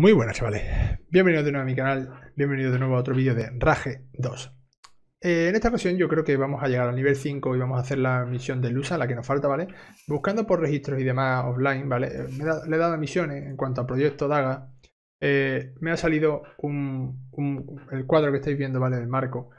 Muy buenas chavales, bienvenidos de nuevo a mi canal, bienvenidos de nuevo a otro vídeo de Rage 2 eh, En esta ocasión yo creo que vamos a llegar al nivel 5 y vamos a hacer la misión de Lusa, la que nos falta, ¿vale? Buscando por registros y demás offline, ¿vale? Eh, le he dado misiones en cuanto a proyecto Daga eh, Me ha salido el cuadro que estáis viendo, ¿vale? El marco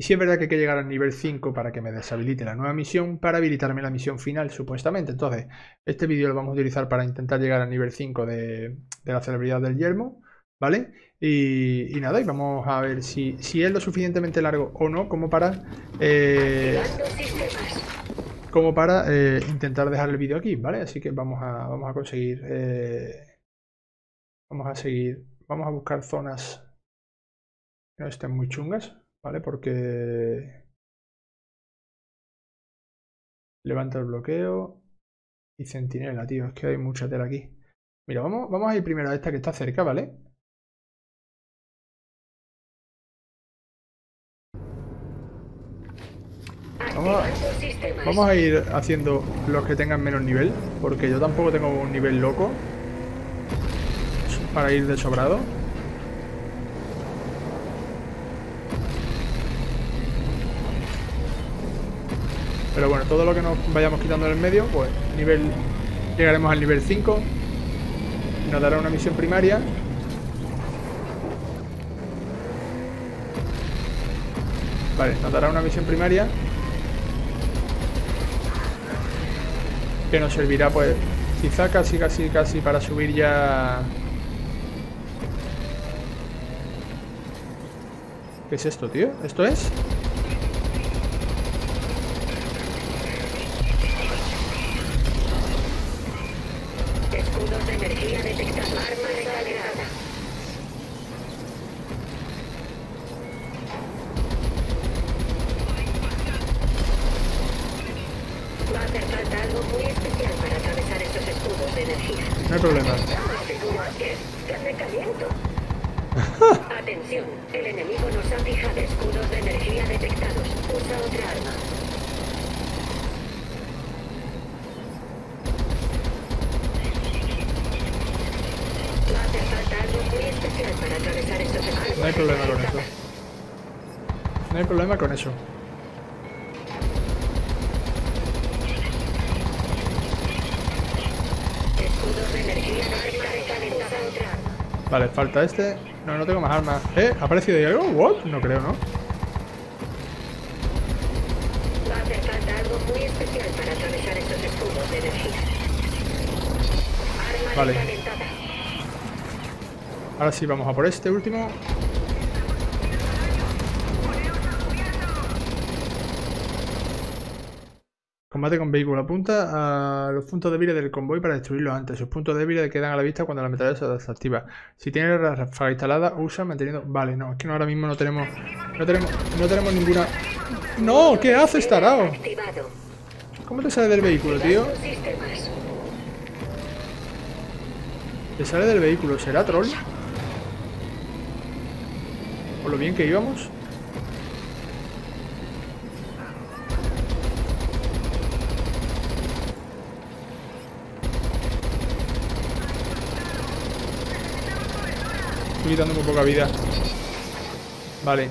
y si es verdad que hay que llegar al nivel 5 para que me deshabilite la nueva misión, para habilitarme la misión final, supuestamente. Entonces, este vídeo lo vamos a utilizar para intentar llegar al nivel 5 de, la celebridad del yermo, ¿vale? Y, nada, y vamos a ver si, es lo suficientemente largo o no, como para... Eh, como para eh, intentar dejar el vídeo aquí, ¿vale? Así que vamos a, vamos a conseguir... Eh, vamos a seguir... Vamos a buscar zonas que no estén muy chungas. ¿Vale? Porque levanta el bloqueo y centinela, tío. Es que hay mucha tela aquí. Mira, vamos, vamos a ir primero a esta que está cerca, ¿vale? Vamos a, ir haciendo los que tengan menos nivel, porque yo tampoco tengo un nivel loco para ir de sobrado. Pero bueno, todo lo que nos vayamos quitando en el medio, pues nivel llegaremos al nivel 5. Nos dará una misión primaria. Vale, nos dará una misión primaria. Que nos servirá pues quizá casi, casi, casi para subir ya... ¿Qué es esto, tío? ¿Esto es? No hay problema. Atención, el enemigo nos ha fijado escudos de energía detectados. Usa otra arma. Va a hacer falta algo muy especial para atravesar estos escudos. No hay problema con eso. No hay problema con eso. Vale, falta este. No, no tengo más armas. ¿Eh? ¿Ha aparecido algo? ¿What? No creo, ¿no? Vale. Ahora sí, vamos a por este último. Combate con vehículo. Apunta a los puntos débiles del convoy para destruirlos antes. Sus puntos débiles quedan a la vista cuando la metralla se desactiva. Si tiene la ráfaga instalada, usa manteniendo... Vale, no, es que ahora mismo no tenemos... No tenemos, no tenemos ninguna... ¡No! ¿Qué haces, tarao? ¿Cómo te sale del vehículo, tío? Te sale del vehículo. ¿Será troll? Por lo bien que íbamos. Estoy quitando muy poca vida. Vale.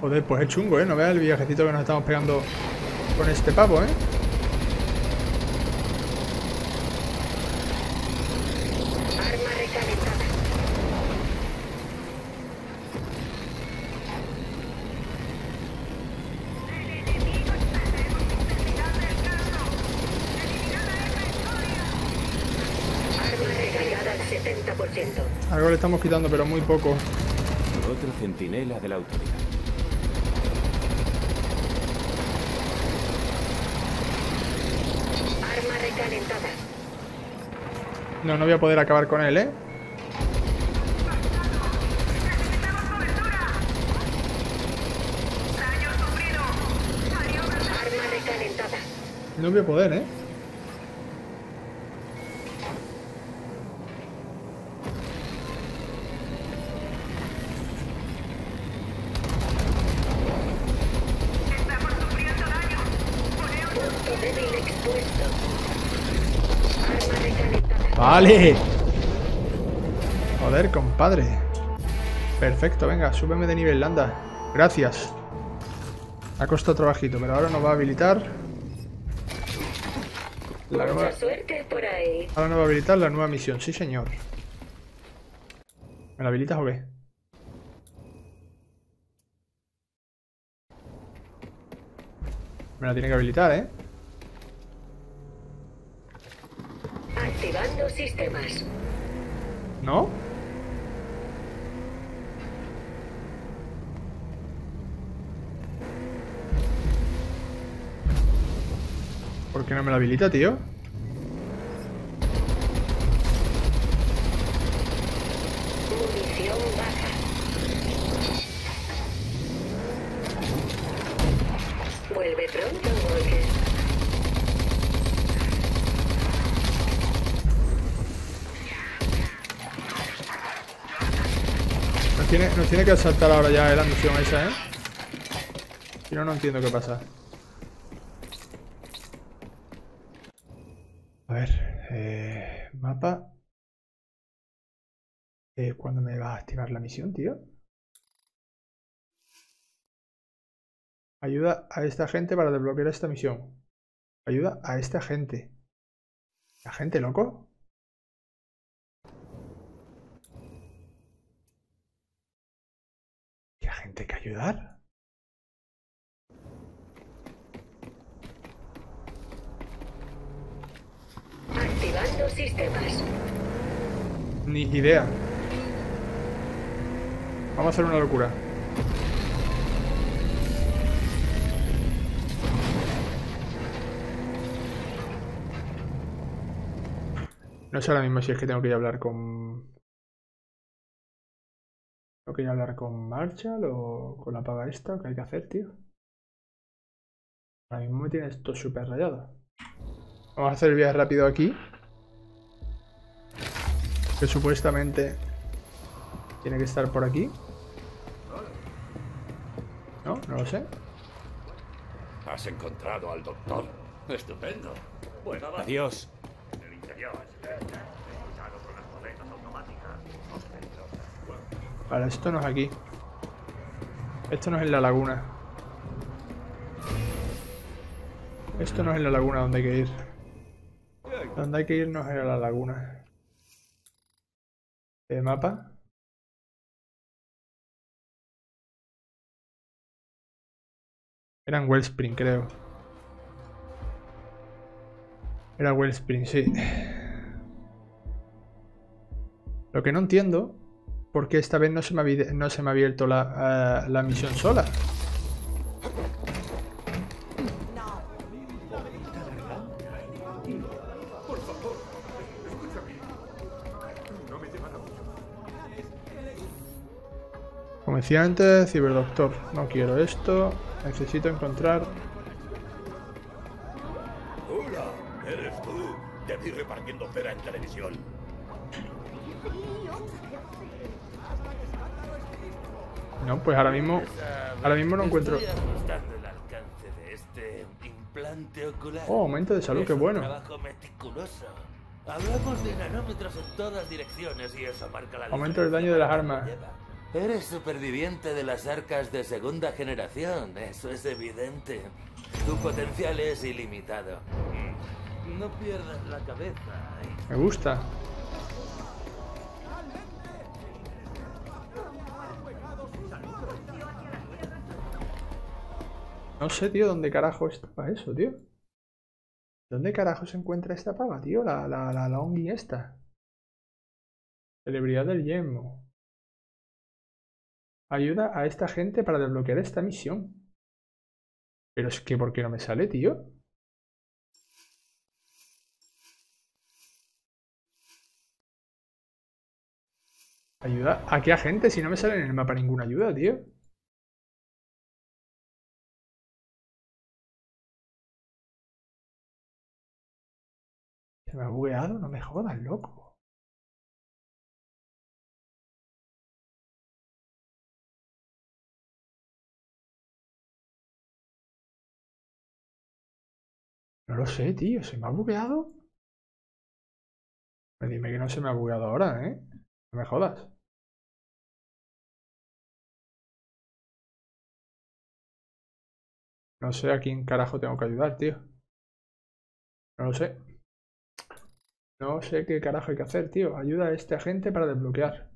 Joder, pues es chungo, ¿eh? No veas el viajecito que nos estamos pegando con este pavo, ¿eh? Estamos quitando, pero muy poco. Otro centinela de la autoridad. Arma recalentada. No, no voy a poder acabar con él, ¿eh? No voy a poder, ¿eh? Vale. Joder, compadre. Perfecto, venga, súbeme de nivel, anda. Gracias. Ha costado trabajito, pero ahora nos va a habilitar. La nueva, Mucha suerte por ahí. ahora nos va a habilitar la nueva misión, sí señor. ¿Me la habilitas o qué? Me la tiene que habilitar, ¿eh? Activando sistemas. ¿No? ¿Por qué no me la habilita, tío? Munición baja. Vuelve pronto, Walker. Nos nos tiene que saltar ahora ya la misión esa, ¿eh? Si no, no entiendo qué pasa. A ver, eh, mapa. Eh, ¿Cuándo me va a activar la misión, tío? Ayuda a esta gente para desbloquear esta misión. Ayuda a esta gente. ¿La gente, loco? ¿Qué gente que ayudar? Activando sistemas. Ni idea. Vamos a hacer una locura. No sé ahora mismo si es que tengo que ir a hablar con... Tengo que ir a hablar con Marshall o con la paga esta, ¿qué hay que hacer, tío? Ahora mismo me tiene esto súper rayado. Vamos a hacer el viaje rápido aquí. Que supuestamente tiene que estar por aquí. No, no lo sé. Has encontrado al doctor. Estupendo. Bueno. Adiós. En el interior. Cuidado con las torretas automáticas. Sospechosos. Vale, esto no es aquí. Esto no es en la laguna. Esto no es en la laguna donde hay que ir. Donde hay que ir no es a la laguna. ¿El mapa? Era en Wellspring, creo. Era Wellspring, sí. Lo que no entiendo, ¿por qué esta vez no se me ha, no se me ha abierto la, eh, la misión sola? Como decía antes, Ciberdoctor, no quiero esto, necesito encontrar... Hola, eres tú. Te vi repartiendo cera en televisión. No, pues ahora mismo, ahora mismo no encuentro... Este. Oh, aumento de salud, qué bueno. Hablamos de nanómetros en todas direcciones y eso marca la Aumento el daño de las armas. Eres superviviente de las arcas de segunda generación, eso es evidente. Tu potencial es ilimitado. No pierdas la cabeza. Me gusta. No sé, tío, dónde carajo estaba eso, tío. ¿Dónde carajo se encuentra esta pava, tío? La, la, la, la esta. Celebridad del yemo. Ayuda a esta gente para desbloquear esta misión. Pero es que, ¿por qué no me sale, tío? Ayuda. ¿A qué agente? Si no me sale en el mapa ninguna ayuda, tío. Se me ha bugueado, no me jodas, loco. No lo sé, tío. ¿Se me ha bugueado? Pues dime que no se me ha bugueado ahora, ¿eh? No me jodas. No sé a quién carajo tengo que ayudar, tío. No lo sé. No sé qué carajo hay que hacer, tío. Ayuda a este agente para desbloquear.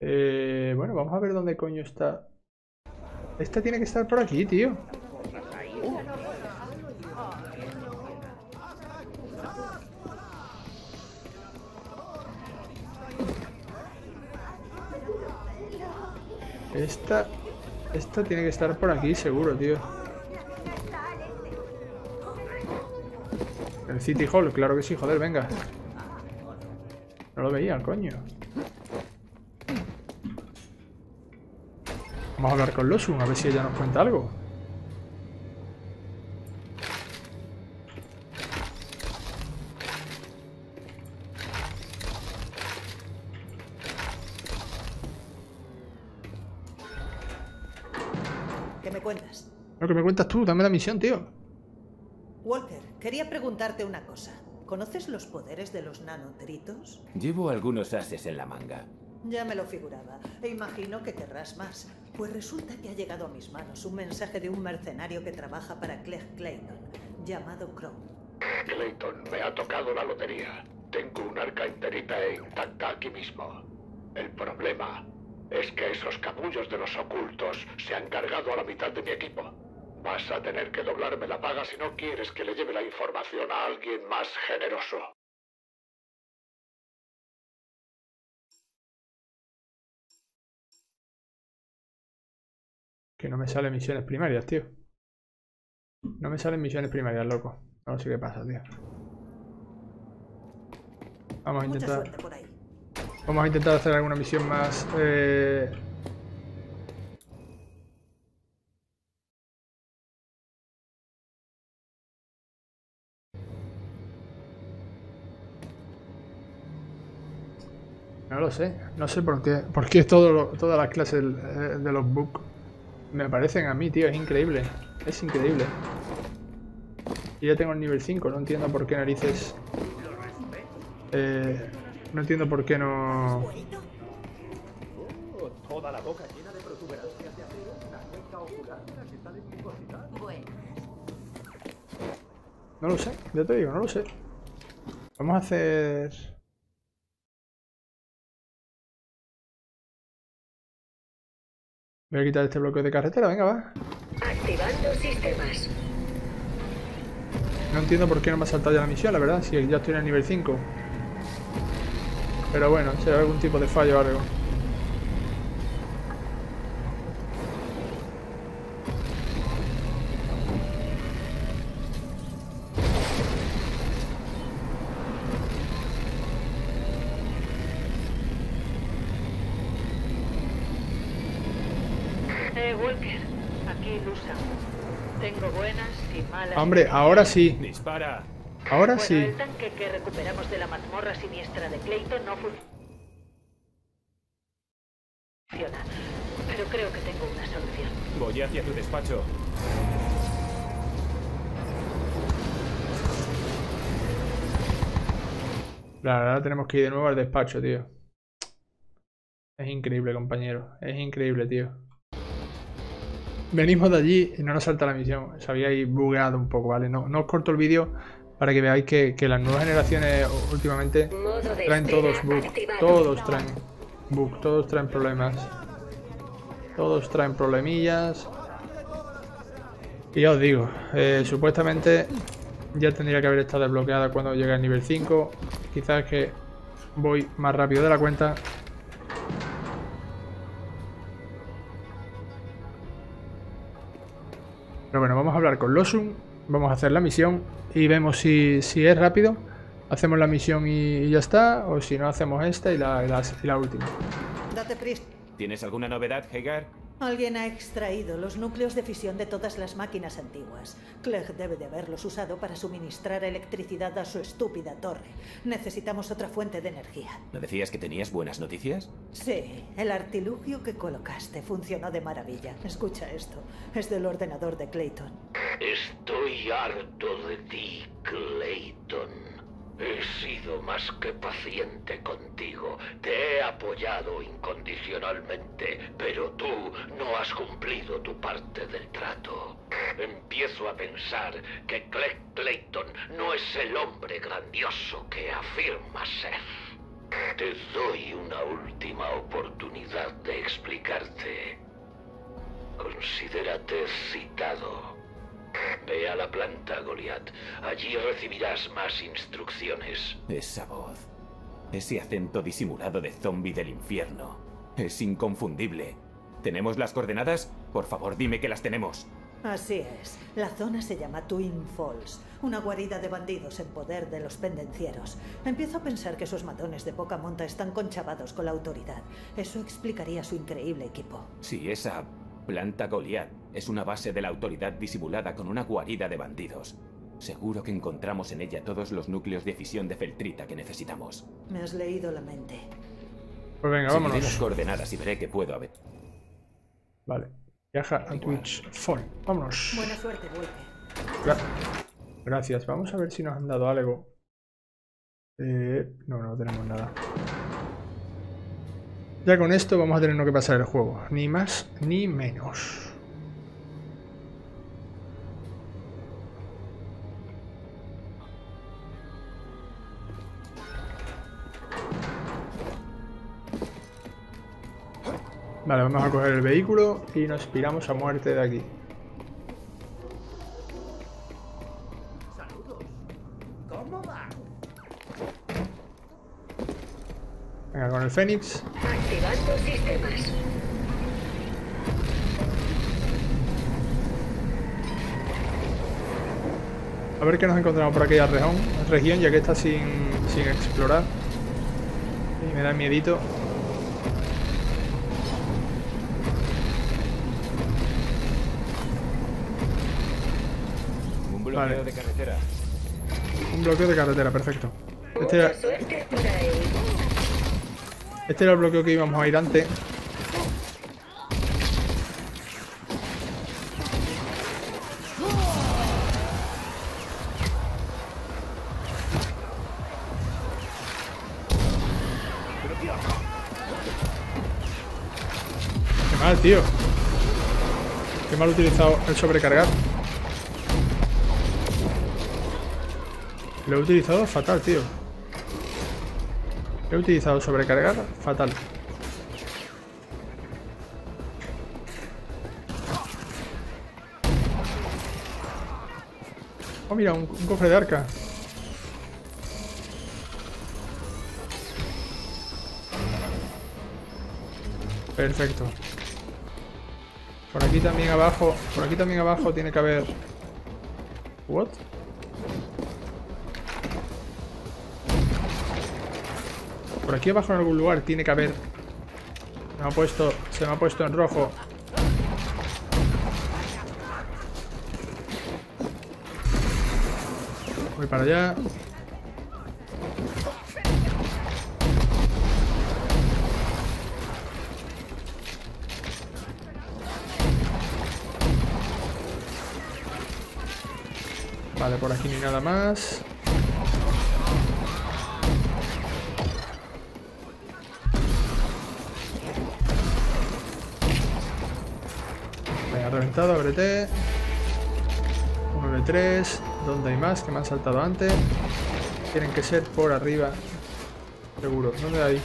Eh, bueno, vamos a ver dónde coño está. Esta tiene que estar por aquí, tío. Esta... Esta tiene que estar por aquí, seguro, tío. El City Hall, claro que sí, joder, venga. No lo veía, coño. Vamos a hablar con Losum, a ver si ella nos cuenta algo. ¿Qué me cuentas? Lo que me cuentas tú, dame la misión, tío. Walker, quería preguntarte una cosa. ¿Conoces los poderes de los nanotritos? Llevo algunos ases en la manga. Ya me lo figuraba. E imagino que querrás más. Pues resulta que ha llegado a mis manos un mensaje de un mercenario que trabaja para Clegg Clayton, llamado Crow. Clayton, me ha tocado la lotería. Tengo un arca enterita e intacta aquí mismo. El problema es que esos capullos de los ocultos se han cargado a la mitad de mi equipo. Vas a tener que doblarme la paga si no quieres que le lleve la información a alguien más generoso. Que no me salen misiones primarias, tío. No me salen misiones primarias, loco. No sé qué pasa, tío. Vamos a Mucha intentar. suerte por ahí. Vamos a intentar hacer alguna misión más. eh, No lo sé, no sé por qué, por qué todas las clases eh, de los books me aparecen a mí, tío, es increíble, es increíble. Y ya tengo el nivel 5, no entiendo por qué narices... Eh, no entiendo por qué no... Toda la boca llena de protuberancias de acero. No lo sé, ya te digo, no lo sé. Vamos a hacer... Voy a quitar este bloqueo de carretera, venga, va. Activando sistemas. No entiendo por qué no me ha saltado ya la misión, la verdad, si ya estoy en el nivel 5. Pero bueno, será algún tipo de fallo o algo. Hombre, ahora sí, ¡Dispara! ahora Bueno, sí. el tanque que recuperamos de la mazmorra siniestra de Clayton no funciona. Pero creo que tengo una solución. Voy hacia tu despacho. La verdad tenemos que ir de nuevo al despacho, tío. Es increíble, compañero. Es increíble, tío. Venimos de allí y no nos salta la misión. Se había ahí bugueado un poco, ¿vale? No, no os corto el vídeo para que veáis que, que las nuevas generaciones últimamente traen todos bugs. Todos traen bugs, todos traen problemas. Todos traen problemillas. Y ya os digo, eh, supuestamente ya tendría que haber estado desbloqueada cuando llegue al nivel 5. Quizás que voy más rápido de la cuenta. Vamos a. Vamos hacer la misión y vemos si, si es rápido. Hacemos la misión y, y ya está. O si no, hacemos esta y la, y la- y la última. Date prisa. ¿Tienes alguna novedad, Hagar? Alguien ha extraído los núcleos de fisión de todas las máquinas antiguas. Clegg debe de haberlos usado para suministrar electricidad a su estúpida torre. Necesitamos otra fuente de energía. ¿No decías que tenías buenas noticias? Sí, el artilugio que colocaste funcionó de maravilla. Escucha esto. Es del ordenador de Clayton. Estoy harto de ti, Clayton. He sido más que paciente contigo. Te he apoyado incondicionalmente, pero tú no has cumplido tu parte del trato. Empiezo a pensar que Clegg Clayton no es el hombre grandioso que afirma ser. Te doy una última oportunidad de explicarte. Considérate citado. Ve a la planta, Goliath. Allí recibirás más instrucciones. Esa voz. Ese acento disimulado de zombie del infierno. Es inconfundible. ¿Tenemos las coordenadas? Por favor, dime que las tenemos. Así es. La zona se llama Twin Falls, una guarida de bandidos en poder de los pendencieros. Empiezo a pensar que esos matones de poca monta están conchavados con la autoridad. Eso explicaría su increíble equipo. Si esa planta Goliath es una base de la autoridad disimulada con una guarida de bandidos, seguro que encontramos en ella todos los núcleos de fisión de feltrita que necesitamos. Me has leído la mente. Pues venga, Seguiré las vámonos. coordenadas y veré qué puedo haber. Vale. Viaja a Twitch Fall. Vámonos. Buena suerte. Gra- Gracias. Vamos a ver si nos han dado algo. Eh, no, no tenemos nada. Ya con esto vamos a tener que pasar el juego. Ni más ni menos. Vale, vamos a coger el vehículo y nos piramos a muerte de aquí. Venga, con el Fénix. Activando sistemas. A ver qué nos encontramos por aquella región, región ya que está sin, sin explorar. Y me da miedito. Bloqueo Vale. de carretera. Un bloqueo de carretera, perfecto. Este era, este era el bloqueo que íbamos a ir antes. Qué mal, tío. Qué mal utilizado el sobrecargar. Lo he utilizado fatal, tío. He utilizado sobrecargar fatal. Oh, mira, un, cofre de arca. Perfecto. Por aquí también abajo, por aquí también abajo tiene que haber... What? Aquí abajo en algún lugar tiene que haber... Me ha puesto, se me ha puesto en rojo. Voy para allá. Vale, por aquí hay nada más. Reventado, ábrete. Uno de tres. ¿Dónde hay más? Que me han saltado antes. Tienen que ser por arriba. Seguro. ¿Dónde hay?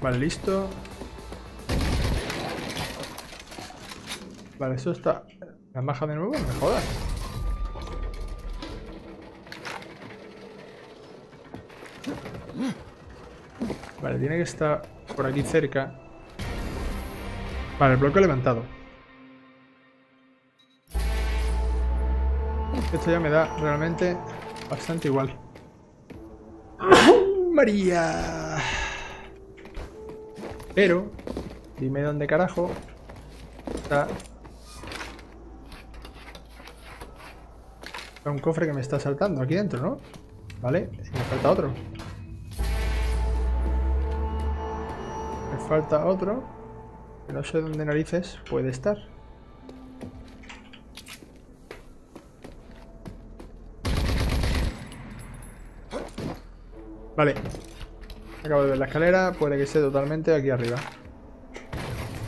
Vale, listo. Vale, eso está... ¿La baja de nuevo? Me jodas. Vale, tiene que estar por aquí cerca. Vale, el bloque levantado. Esto ya me da realmente bastante igual. María. Pero, dime dónde carajo está Hay un cofre que me está saltando aquí dentro, ¿no? Vale, y me falta otro. Me falta otro. No sé dónde narices puede estar. Vale. Acabo de ver la escalera. Puede que esté totalmente aquí arriba.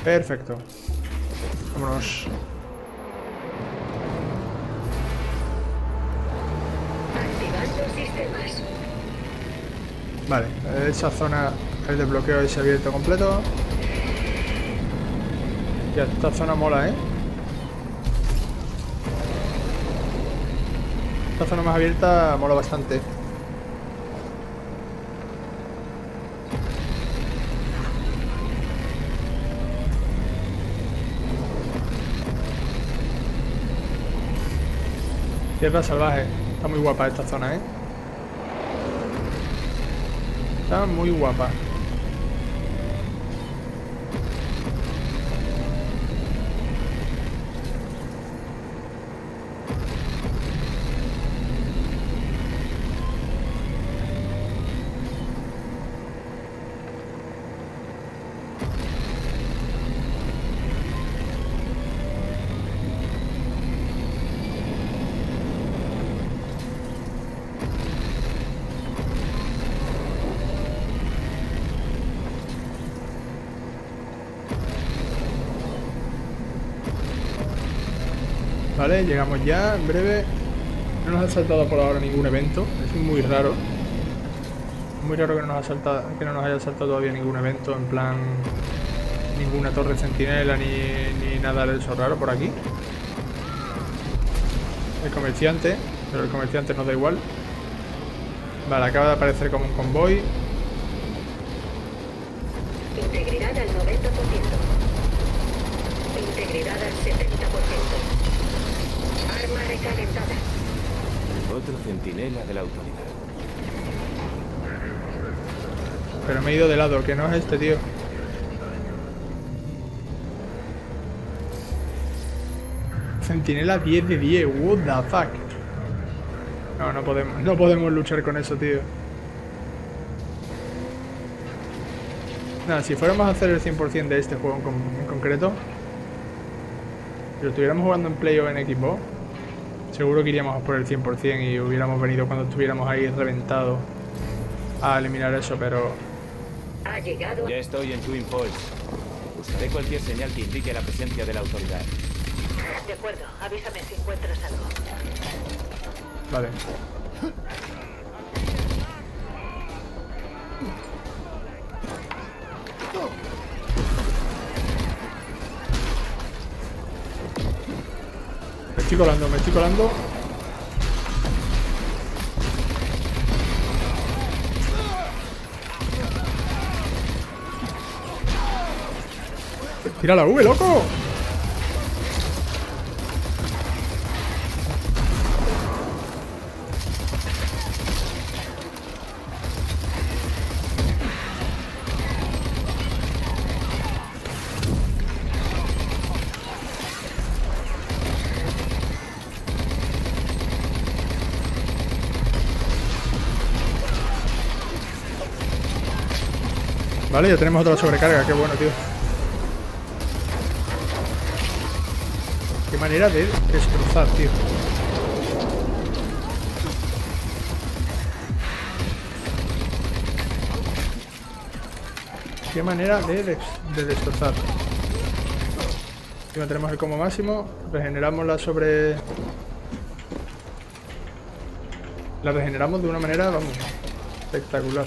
Perfecto. Vámonos. Vale, esa zona, el desbloqueo es abierto completo. Esta zona mola, ¿eh? Esta zona más abierta mola bastante. Tierra salvaje. Está muy guapa esta zona, ¿eh? Está muy guapa. Llegamos ya, en breve. No nos ha saltado por ahora ningún evento, es muy raro. Muy raro que no nos, ha saltado, que no nos haya saltado todavía ningún evento, en plan ninguna torre centinela ni, ni nada de eso raro por aquí. El comerciante, pero el comerciante nos da igual. Vale, acaba de aparecer como un convoy. Otro centinela de la autoridad. Pero me he ido de lado, que no es este tío. Centinela 10 de 10, what the fuck. No, no podemos, no podemos luchar con eso, tío. Nada, si fuéramos a hacer el 100% de este juego en, en concreto, si lo estuviéramos jugando en Play o en Xbox, seguro que iríamos a por el 100% y hubiéramos venido cuando estuviéramos ahí reventados a eliminar eso, pero Ha llegado. Ya estoy en Twin Falls. Usaré cualquier señal que indique la presencia de la autoridad. De acuerdo, avísame si encuentras algo. Vale. Estoy colando, me estoy colando. Tira la V, loco. Vale, ya tenemos otra sobrecarga, qué bueno, tío. Qué manera de destrozar, tío. Qué manera de, de destrozar. Encima tenemos el como máximo. Regeneramos la sobre... La regeneramos de una manera, vamos, espectacular.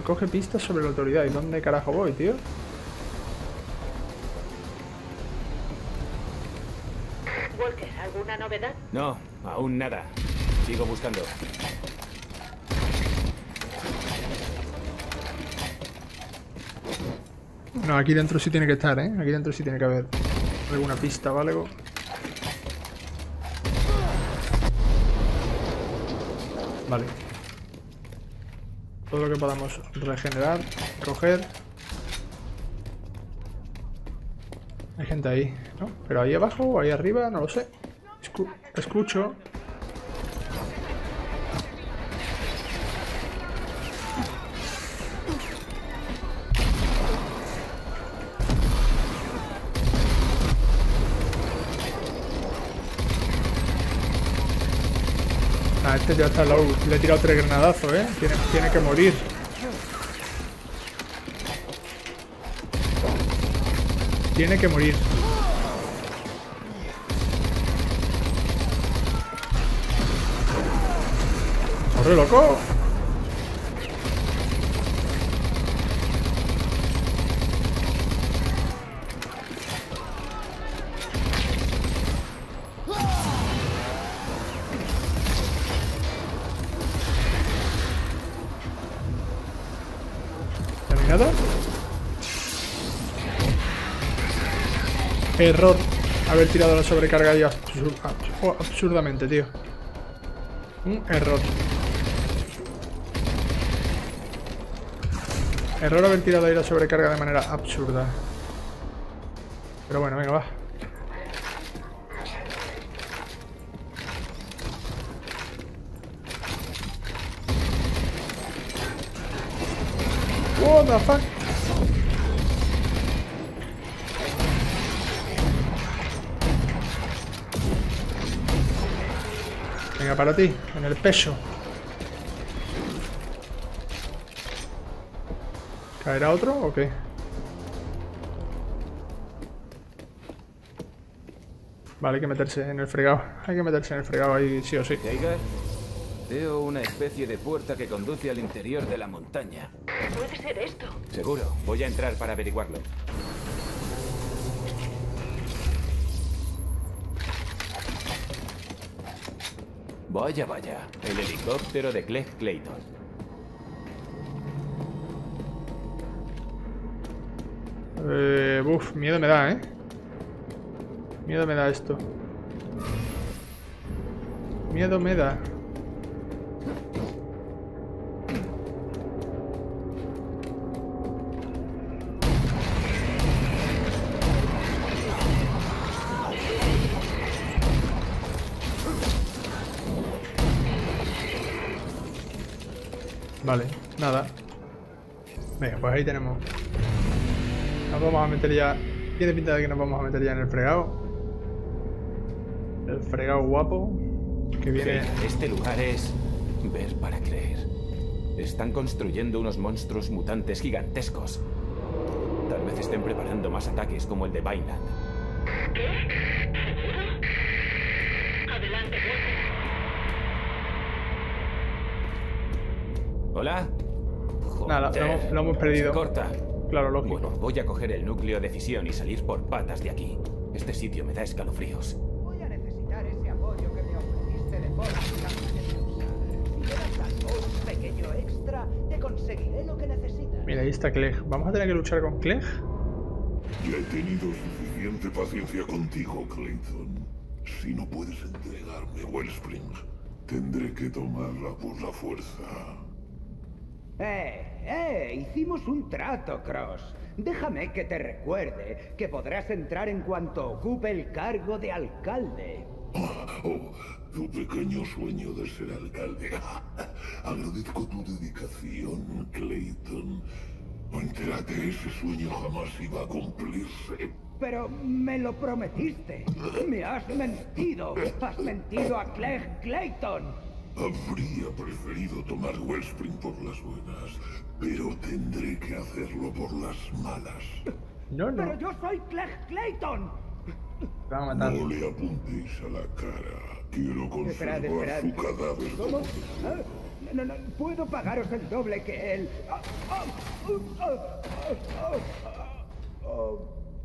Recoge pistas sobre la autoridad. ¿Y dónde carajo voy, tío? Walker, ¿alguna novedad? No, aún nada. Sigo buscando. No, aquí dentro sí tiene que estar, ¿eh? Aquí dentro sí tiene que haber alguna pista o algo. Vale. Todo lo que podamos regenerar, coger. Hay gente ahí, ¿no? Pero ahí abajo o ahí arriba, no lo sé. Escu- escucho. Este ya está low. Le he tirado tres granadazos, ¿eh? Tiene, que morir. Tiene que morir. ¡Corre, loco! Error. Haber tirado la sobrecarga ahí absur- abs- oh, absurdamente, tío. Un error. Error haber tirado ahí la sobrecarga de manera absurda. Pero bueno, venga, va. En el pecho. ¿Caerá otro o qué? Vale, hay que meterse en el fregado. Hay que meterse en el fregado ahí sí o sí. Veo una especie de puerta que conduce al interior de la montaña. Puede ser esto. Seguro, voy a entrar para averiguarlo. Vaya, vaya, el helicóptero de Clegg Clayton. Eh, uf, miedo me da, ¿eh? Miedo me da esto. Miedo me da. Ahí tenemos. Nos vamos a meter ya. Tiene pinta de que nos vamos a meter ya en el fregado. El fregado guapo. Que viene. Este lugar es ver para creer. Están construyendo unos monstruos mutantes gigantescos. Tal vez estén preparando más ataques como el de Vineland. Adelante, Walker. ¿Hola? Nada, lo lo hemos perdido. se Corta. Claro, lógico. Bueno, voy a coger el núcleo de fisión y salir por patas de aquí. Este sitio me da escalofríos. Voy a necesitar ese apoyo que me ofreciste de forma un pequeño extra, te conseguiré lo que necesitas. Mira, ahí está Clegg. ¿Vamos a tener que luchar con Clegg? Ya he tenido suficiente paciencia contigo, Clayton. Si no puedes entregarme Wellspring, tendré que tomarla por la fuerza. ¡Eh! ¡Eh! Hicimos un trato, Cross. Déjame que te recuerde que podrás entrar en cuanto ocupe el cargo de alcalde. Oh, tu pequeño sueño de ser alcalde. Agradezco tu dedicación, Clayton. Entérate, ese sueño jamás iba a cumplirse. Pero me lo prometiste. Me has mentido. Has mentido a Clegg Clayton. Habría preferido tomar Wellspring por las buenas, pero tendré que hacerlo por las malas. No, no. Pero yo soy Clegg Clayton. Te van a matar. No le apuntéis a la cara. Quiero conservar esperad. su cadáver. ¿Cómo? Ah, No, no, puedo pagaros el doble que él. Ah, ah. Oh,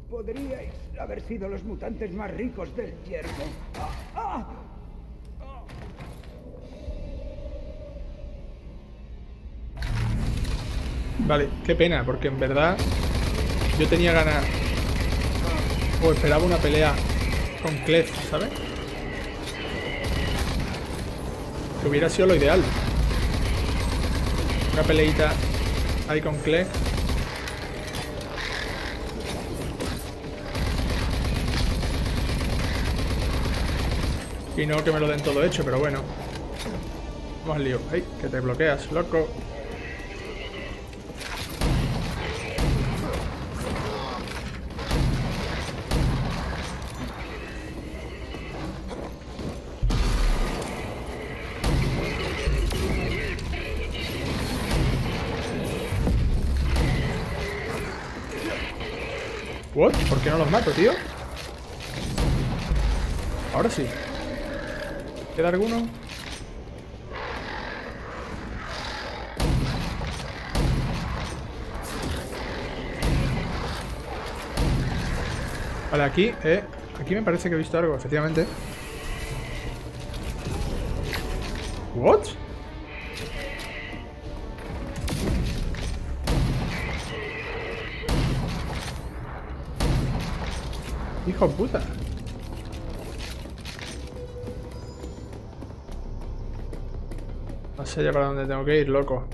Podríais haber sido los mutantes más ricos del yermo. Vale, qué pena, porque en verdad yo tenía ganas o esperaba una pelea con Clef, ¿sabes? Que hubiera sido lo ideal. Una peleita ahí con Clef. Y no que me lo den todo hecho, pero bueno. Vamos al lío. ¡Ay! Que te bloqueas, loco. ¿What? ¿Por qué no los mato, tío? Ahora sí. ¿Queda alguno? Vale, aquí, eh, aquí me parece que he visto algo, efectivamente. Hijo puta. No sé ya para dónde tengo que ir, loco.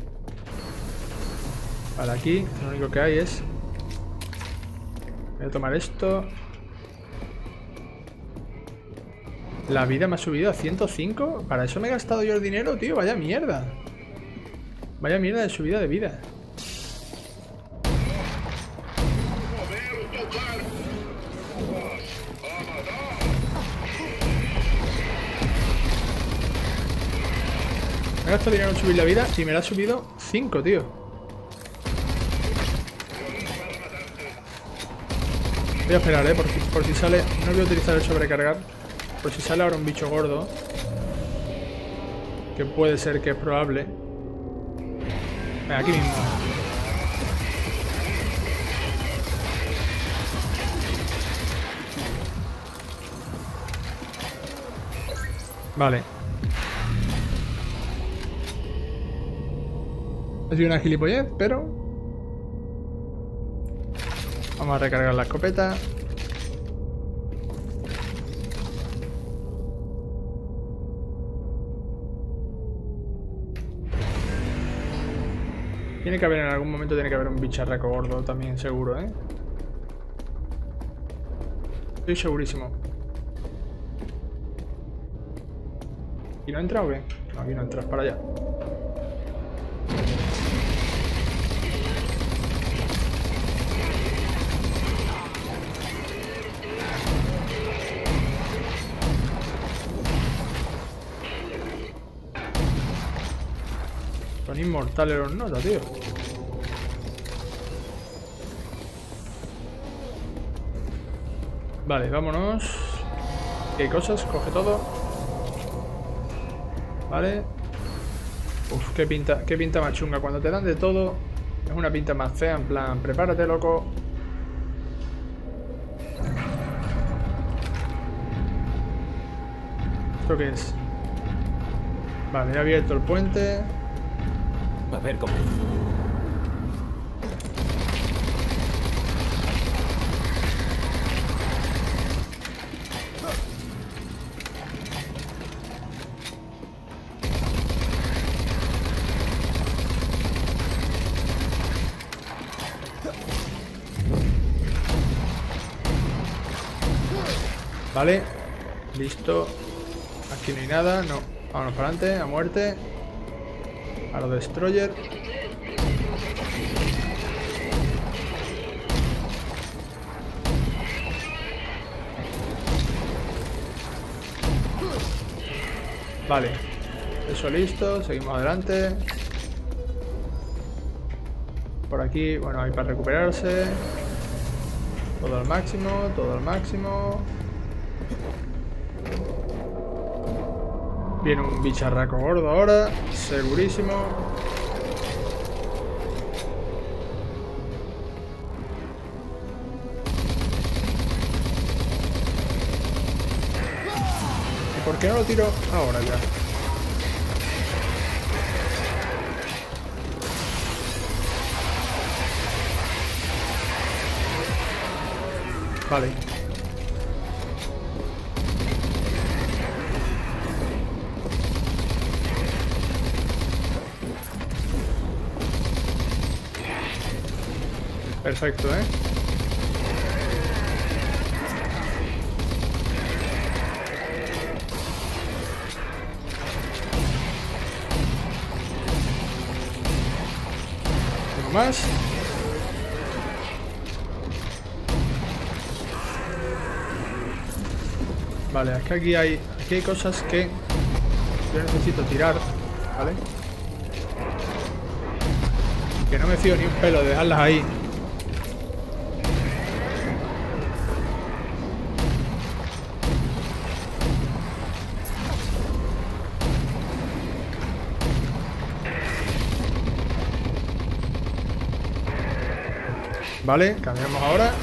Vale, aquí lo único que hay es... Voy a tomar esto. La vida me ha subido a 105. Para eso me he gastado yo el dinero, tío. Vaya mierda. Vaya mierda de subida de vida. Me he gastado dinero en subir la vida y me la ha subido 5, tío. Voy a esperar, eh, por si, por si sale. No voy a utilizar el sobrecargar. Por si sale ahora un bicho gordo. Que puede ser que es probable. Venga, aquí mismo. Vale. Ha sido una gilipollez, pero... Vamos a recargar la escopeta. Tiene que haber en algún momento, tiene que haber un bicharraco gordo también, seguro, ¿eh? Estoy segurísimo. ¿Y no entra o qué? No, aquí no entras, para allá. Son inmortales los notas, tío. Vale, vámonos. ¿Qué cosas? Coge todo. Vale. Uf, qué pinta, qué pinta más chunga. Cuando te dan de todo, es una pinta más fea. En plan, prepárate, loco. ¿Esto qué es? Vale, he abierto el puente. Ver cómo. Vale. Listo. Aquí no hay nada. No. Vámonos para adelante. A muerte. A los destroyer. Vale. Eso listo. Seguimos adelante. Por aquí, bueno, hay para recuperarse. Todo al máximo, todo al máximo. Viene un bicharraco gordo ahora, segurísimo. ¿Y por qué no lo tiro ahora ya? Vale. Perfecto, ¿eh? Uno más. Vale, es que aquí hay, aquí hay cosas que yo necesito tirar, ¿vale? Que no me fío ni un pelo de dejarlas ahí. Vale, cambiamos ahora.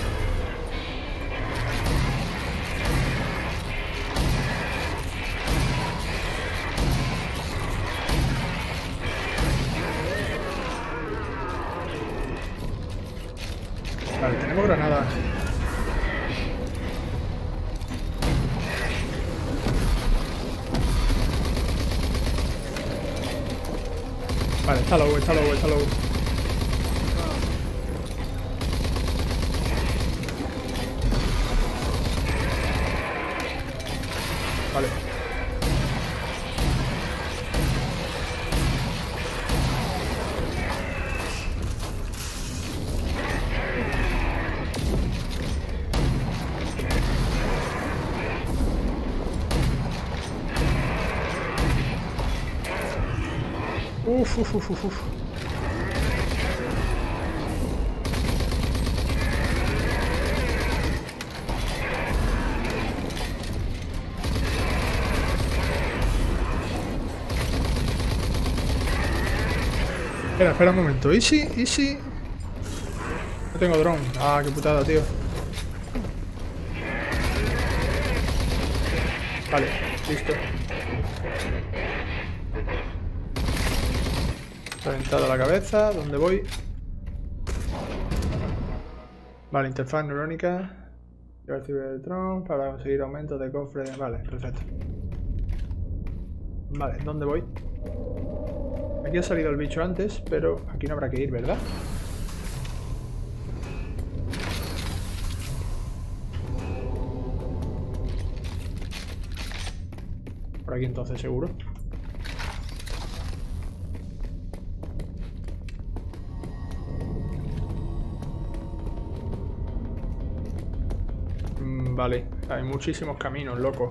Vale, tenemos granada. Vale, está low, está low, está low. Uf, uf, uf, uf. Espera, espera un momento. Easy, easy. No tengo dron. Ah, qué putada, tío. Vale, listo. Reventado la cabeza. ¿Dónde voy? Vale, interfaz neurónica. Llevar Cybertron para conseguir aumento de cofre. Vale, perfecto. Vale, ¿dónde voy? Aquí ha salido el bicho antes, pero aquí no habrá que ir, ¿verdad? Por aquí entonces, seguro. Vale, hay muchísimos caminos, loco.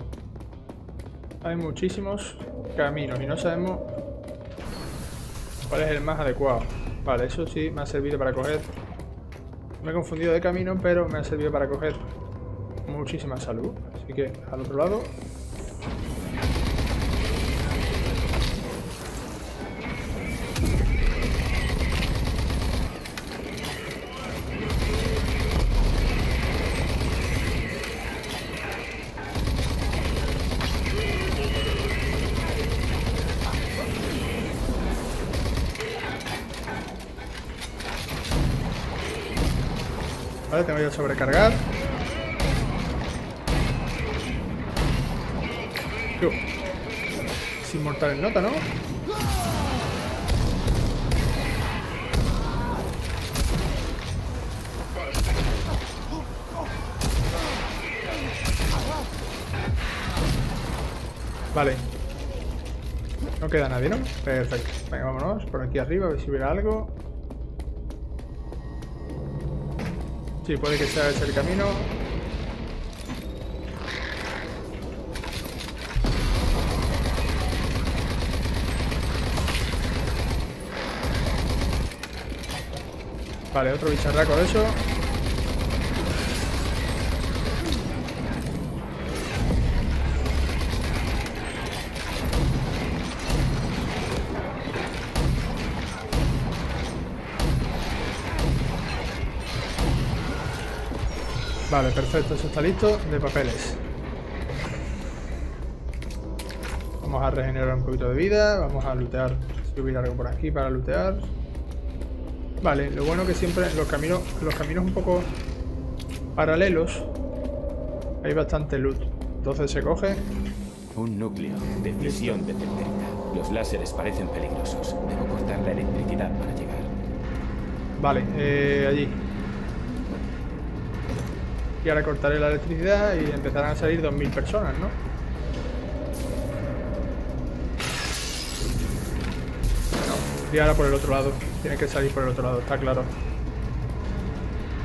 Hay muchísimos caminos y no sabemos cuál es el más adecuado. Vale, eso sí me ha servido para coger. Me he confundido de camino, pero me ha servido para coger muchísima salud. Así que al otro lado. Sobrecargar. Yo. Sin mortal en nota, ¿no? Vale. No queda nadie, ¿no? Perfecto. Venga, vámonos por aquí arriba a ver si hubiera algo. Sí, puede que sea ese el camino. Vale, otro bicharraco de eso. Vale, perfecto, eso está listo de papeles. Vamos a regenerar un poquito de vida, vamos a lootear, si hubiera algo por aquí para lootear. Vale, lo bueno que siempre los caminos, los caminos un poco paralelos, hay bastante loot. Entonces se coge. Un núcleo de fisión de Celterita. Los láseres parecen peligrosos. Debo cortar la electricidad para llegar. Vale, eh, allí. Y ahora cortaré la electricidad y empezarán a salir 2.000 personas, ¿no? No, y ahora por el otro lado. Tiene que salir por el otro lado, está claro.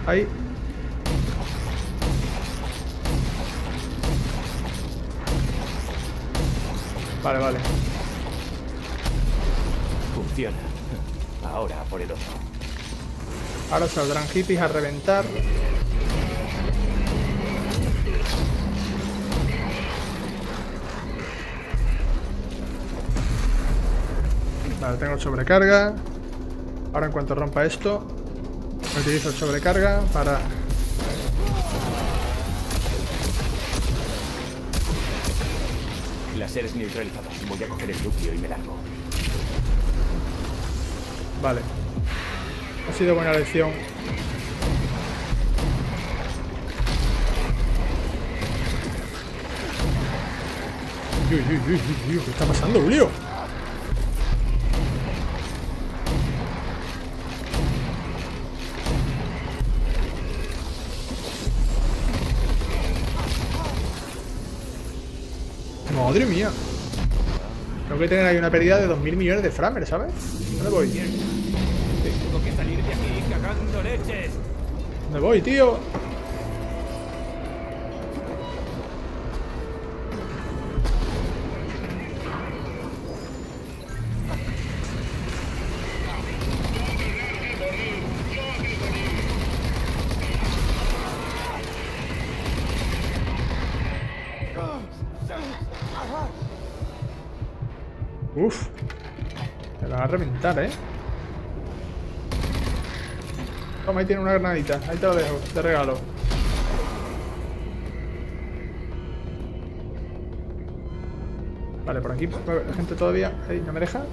Ahí. Vale, vale. Funciona. Ahora por el otro. Ahora saldrán hippies a reventar. Vale, tengo sobrecarga. Ahora en cuanto rompa esto... Utilizo sobrecarga para... Láseres neutralizados. Voy a coger el núcleo y me largo. Vale. Ha sido buena lección. Uy, uy, uy, uy, uy, ¿Qué está pasando, Julio? Madre mía. Tengo que tener ahí una pérdida de 2.000 millones de framers, ¿sabes? ¿Dónde voy? Tengo que salir de aquí cagando leches. ¿Dónde voy, tío? Reventar, ¿eh? Toma, ahí tiene una granadita. Ahí te lo dejo, de regalo. Vale, por aquí la gente todavía. ¿No me deja?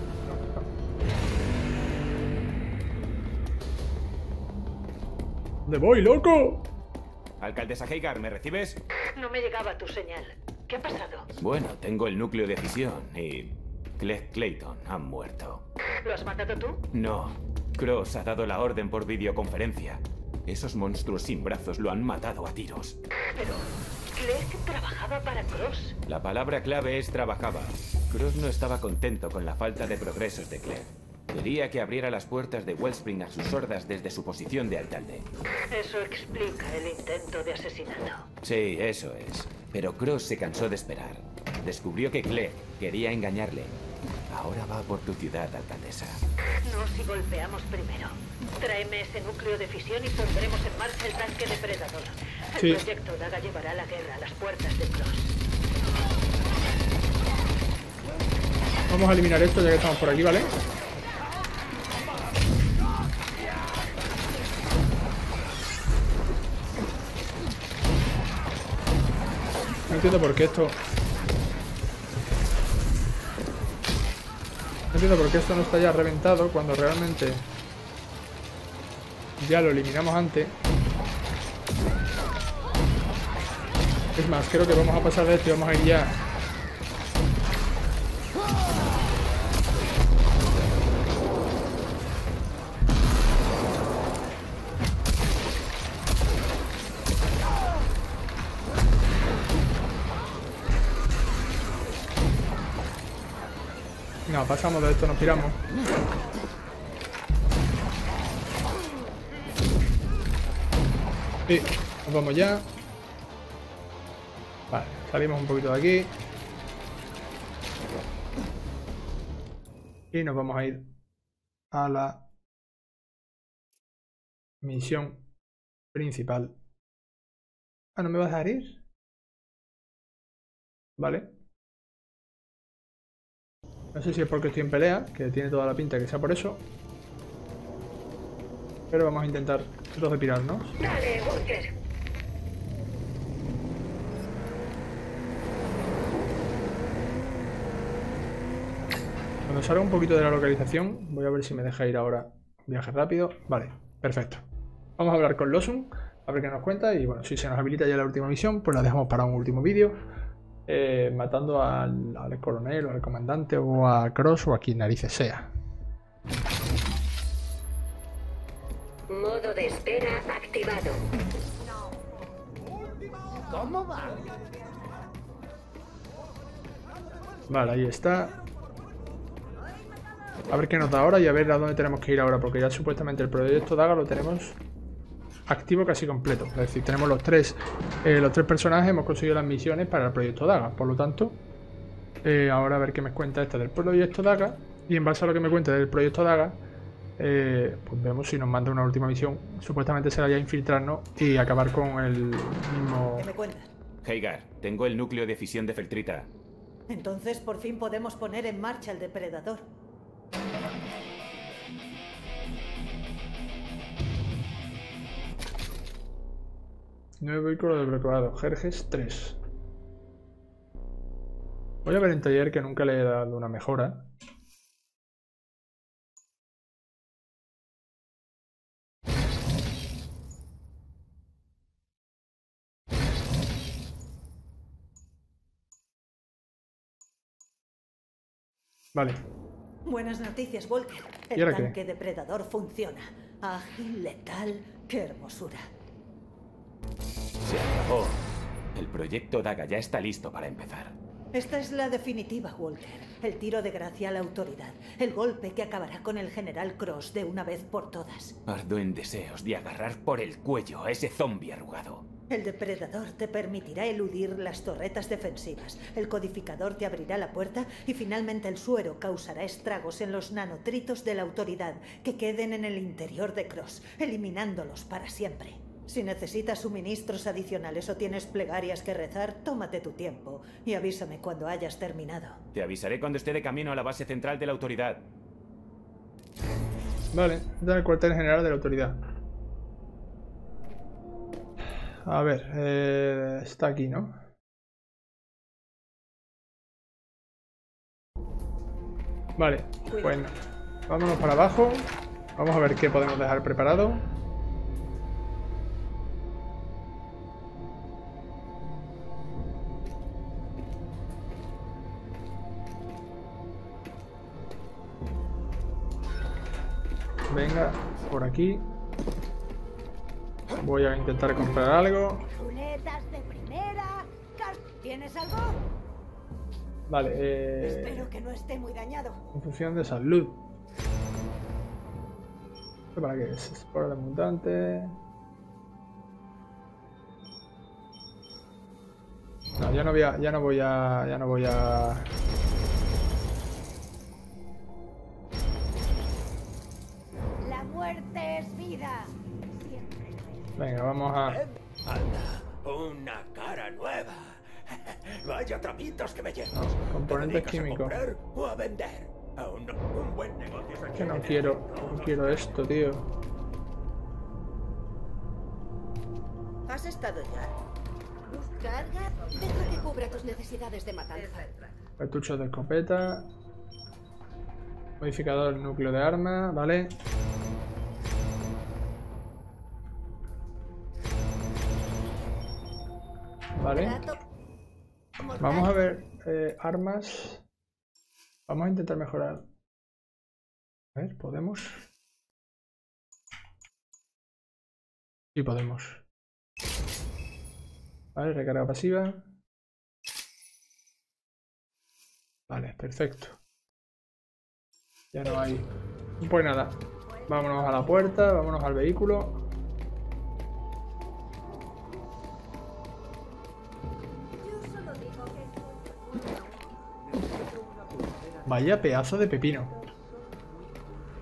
¿Dónde voy, loco? Alcaldesa Heigar, ¿me recibes? No me llegaba tu señal. ¿Qué ha pasado? Bueno, tengo el núcleo de fisión y... Clegg Clayton ha muerto. ¿Lo has matado tú? No. Cross ha dado la orden por videoconferencia. Esos monstruos sin brazos lo han matado a tiros. Pero Clegg trabajaba para Cross. La palabra clave es trabajaba. Cross no estaba contento con la falta de progresos de Clegg. Quería que abriera las puertas de Wellspring a sus hordas desde su posición de alcalde. Eso explica el intento de asesinato. Sí, eso es. Pero Cross se cansó de esperar. Descubrió que Clegg quería engañarle. Ahora va por tu ciudad, alcaldesa. No si golpeamos primero. Tráeme ese núcleo de fisión y pondremos en marcha el tanque depredador. El Sí. proyecto Daga llevará la guerra a las puertas de Cross. Vamos a eliminar esto ya que estamos por aquí, ¿vale? No entiendo por qué esto... entiendo por esto no está ya reventado cuando realmente ya lo eliminamos antes. Es más, creo que vamos a pasar de esto y vamos a ir ya No, pasamos de esto, nos piramos. Sí, nos vamos ya. Vale, salimos un poquito de aquí. Y nos vamos a ir a la misión principal. Ah, ¿no me vas a dejar ir? Vale. No sé si es porque estoy en pelea, que tiene toda la pinta que sea por eso. Pero vamos a intentar los de pirarnos. Dale, Walker. Cuando salga un poquito de la localización, voy a ver si me deja ir ahora viaje rápido. Vale, perfecto. Vamos a hablar con Losung, a ver qué nos cuenta. Y bueno, si se nos habilita ya la última misión, pues la dejamos para un último vídeo. Eh, matando al, al coronel o al comandante o a Cross o a quien narices sea. Modo de espera activado. ¿Cómo va? Vale, ahí está. A ver qué nos da ahora y a ver a dónde tenemos que ir ahora, porque ya supuestamente el proyecto Daga lo tenemos activo casi completo. Es decir, tenemos los tres, eh, los tres personajes, hemos conseguido las misiones para el proyecto Daga. Por lo tanto, eh, ahora a ver qué me cuenta esta del proyecto Daga. Y en base a lo que me cuente del proyecto Daga, eh, pues vemos si nos manda una última misión. Supuestamente será ya infiltrarnos y acabar con el mismo... ¿Qué me cuentas? Heigar, tengo el núcleo de fisión de Feltrita. Entonces por fin podemos poner en marcha el depredador. Nuevo vehículo desbloqueado. Jerjes 3. Voy a ver en taller que nunca le he dado una mejora. Vale. Buenas noticias, Volker. ¿Y El qué? tanque depredador funciona. Ágil, letal, qué hermosura. Acabó. El proyecto Daga ya está listo para empezar. Esta es la definitiva, Walker. El tiro de gracia a la autoridad. El golpe que acabará con el general Cross de una vez por todas. Ardo en deseos de agarrar por el cuello a ese zombie arrugado. El depredador te permitirá eludir las torretas defensivas. El codificador te abrirá la puerta y finalmente el suero causará estragos en los nanotritos de la autoridad que queden en el interior de Cross, eliminándolos para siempre. Si necesitas suministros adicionales o tienes plegarias que rezar, tómate tu tiempo y avísame cuando hayas terminado. Te avisaré cuando esté de camino a la base central de la autoridad. Vale, es el cuartel general de la autoridad. A ver, eh, está aquí, ¿no? Vale, bueno, vámonos para abajo. Vamos a ver qué podemos dejar preparado. Venga, por aquí. Voy a intentar comprar algo. Chuletas de primera. Car- ¿Tienes algo? Vale, eh, Espero que no esté muy dañado. infusión de salud. ¿Esto para qué es? Espora de mutante. No, ya no voy a, ya no voy a, ya no voy a. Venga, vamos a. Anda, una cara nueva. Vaya trapitos que me llevo. Componentes ¿Te dedicas químicos. A comprar o a vender? Aún no. Un buen negocio se Que no quiero, no quiero esto, tío. ¿Has estado ya? Carga. Deja que cubra tus necesidades de matanza. Cartuchos de escopeta. Modificador núcleo de arma, vale. Vale. Vamos a ver eh, armas. Vamos a intentar mejorar. A ver, ¿podemos? Sí, podemos. Vale, recarga pasiva. Vale, perfecto. Ya no hay. Pues nada. Vámonos a la puerta, vámonos al vehículo. Vaya pedazo de pepino.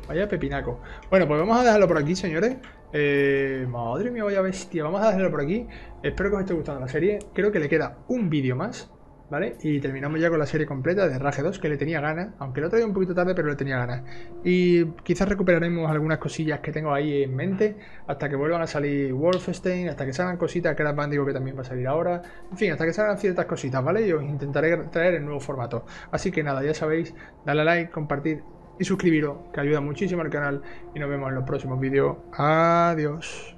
Vaya pepinaco. Bueno, pues vamos a dejarlo por aquí, señores. Eh, madre mía, vaya bestia. Vamos a dejarlo por aquí. Espero que os esté gustando la serie. Creo que le queda un vídeo más. ¿Vale? Y terminamos ya con la serie completa de Rage 2, que le tenía ganas. Aunque lo traía un poquito tarde, pero le tenía ganas. Y quizás recuperaremos algunas cosillas que tengo ahí en mente. Hasta que vuelvan a salir Wolfenstein. Hasta que salgan cositas. Crash Bandicoot que también va a salir ahora. En fin, hasta que salgan ciertas cositas, ¿vale? Y os intentaré traer el nuevo formato. Así que nada, ya sabéis. Dale a like, compartir y suscribiros, que ayuda muchísimo al canal. Y nos vemos en los próximos vídeos. Adiós.